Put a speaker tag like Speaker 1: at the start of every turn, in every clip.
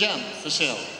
Speaker 1: Jan, for sale.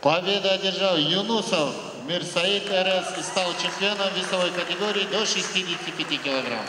Speaker 1: Победу одержал Юнусов Мирсаид РС и стал чемпионом весовой категории до 65 килограмм.